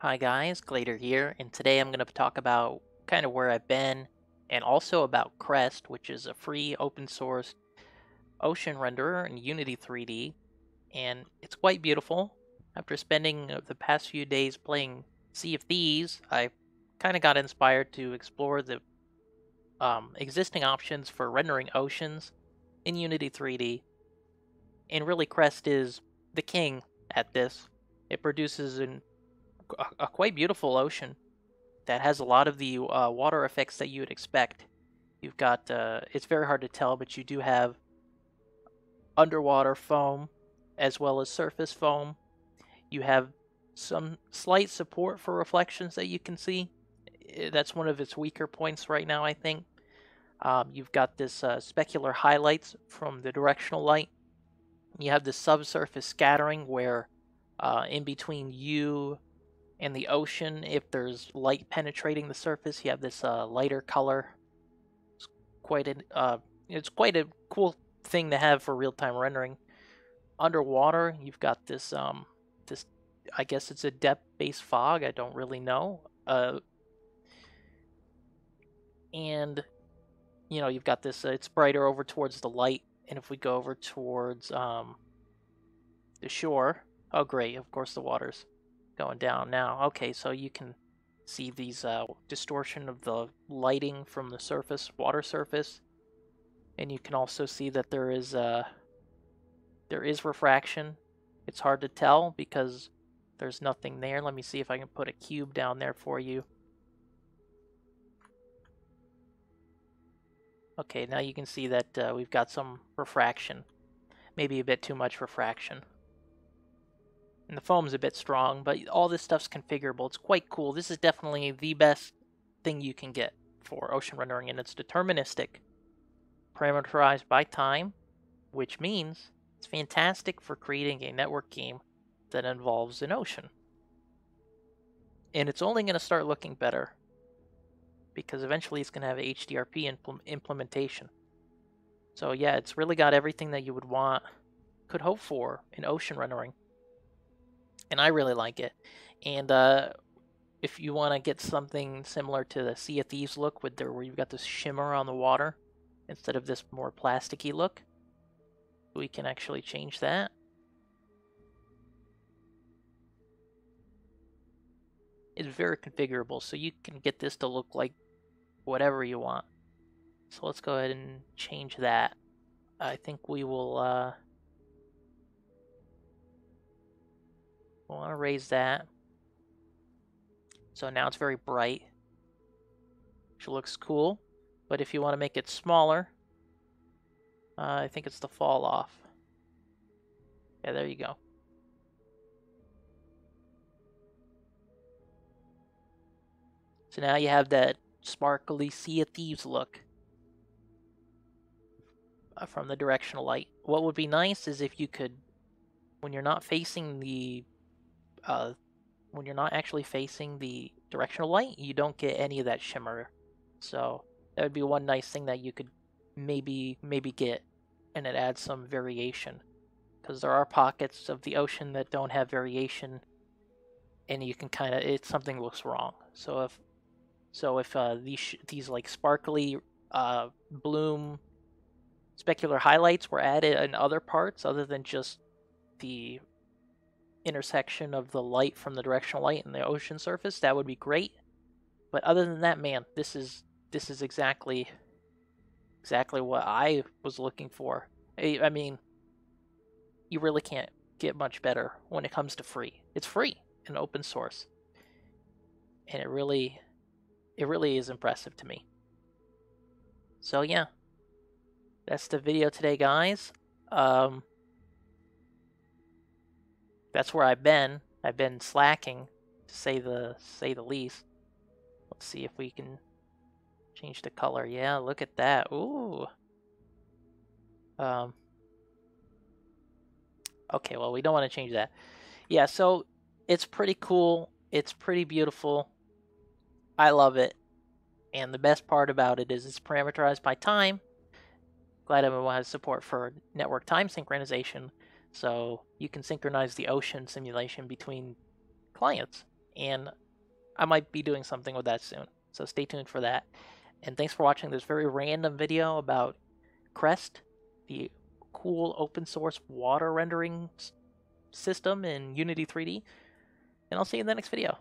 Hi guys, Glader here, and today I'm going to talk about kind of where I've been and also about Crest, which is a free open source ocean renderer in Unity 3D, and it's quite beautiful. After spending the past few days playing Sea of Thieves, I kind of got inspired to explore the um, existing options for rendering oceans in Unity 3D, and really Crest is the king at this. It produces an a, a quite beautiful ocean that has a lot of the uh, water effects that you would expect. You've got, uh, it's very hard to tell, but you do have underwater foam as well as surface foam. You have some slight support for reflections that you can see. That's one of its weaker points right now, I think. Um, you've got this uh, specular highlights from the directional light. You have the subsurface scattering where uh, in between you in the ocean, if there's light penetrating the surface, you have this uh, lighter color. It's quite a uh, it's quite a cool thing to have for real-time rendering. Underwater, you've got this um this I guess it's a depth-based fog. I don't really know. Uh, and you know you've got this. Uh, it's brighter over towards the light, and if we go over towards um the shore, oh great! Of course the water's going down now. Okay, so you can see these uh, distortion of the lighting from the surface, water surface, and you can also see that there is uh, there is refraction. It's hard to tell because there's nothing there. Let me see if I can put a cube down there for you. Okay, now you can see that uh, we've got some refraction. Maybe a bit too much refraction. And the foam's a bit strong, but all this stuff's configurable. It's quite cool. This is definitely the best thing you can get for ocean rendering, and it's deterministic, parameterized by time, which means it's fantastic for creating a network game that involves an ocean. And it's only going to start looking better because eventually it's going to have HDRP impl implementation. So yeah, it's really got everything that you would want, could hope for in ocean rendering and I really like it. And uh, if you want to get something similar to the Sea of Thieves look, with where you've got this shimmer on the water instead of this more plasticky look, we can actually change that. It's very configurable, so you can get this to look like whatever you want. So let's go ahead and change that. I think we will. Uh, I want to raise that. So now it's very bright, which looks cool. But if you want to make it smaller, uh, I think it's the fall off. Yeah, there you go. So now you have that sparkly Sea of Thieves look uh, from the directional light. What would be nice is if you could, when you're not facing the uh, when you're not actually facing the directional light, you don't get any of that shimmer. So that would be one nice thing that you could maybe maybe get, and it adds some variation. Because there are pockets of the ocean that don't have variation, and you can kind of it something looks wrong. So if so if uh, these these like sparkly uh, bloom specular highlights were added in other parts other than just the intersection of the light from the directional light and the ocean surface, that would be great. But other than that, man, this is this is exactly exactly what I was looking for. I, I mean, you really can't get much better when it comes to free. It's free and open source. And it really it really is impressive to me. So yeah. That's the video today, guys. Um that's where I've been. I've been slacking, to say the say the least. Let's see if we can change the color. Yeah, look at that. Ooh. Um. Okay, well, we don't want to change that. Yeah, so it's pretty cool. It's pretty beautiful. I love it. And the best part about it is it's parameterized by time. Glad everyone has support for network time synchronization, so you can synchronize the ocean simulation between clients. and I might be doing something with that soon. So stay tuned for that. And thanks for watching this very random video about Crest, the cool open source water rendering system in Unity 3D. And I'll see you in the next video.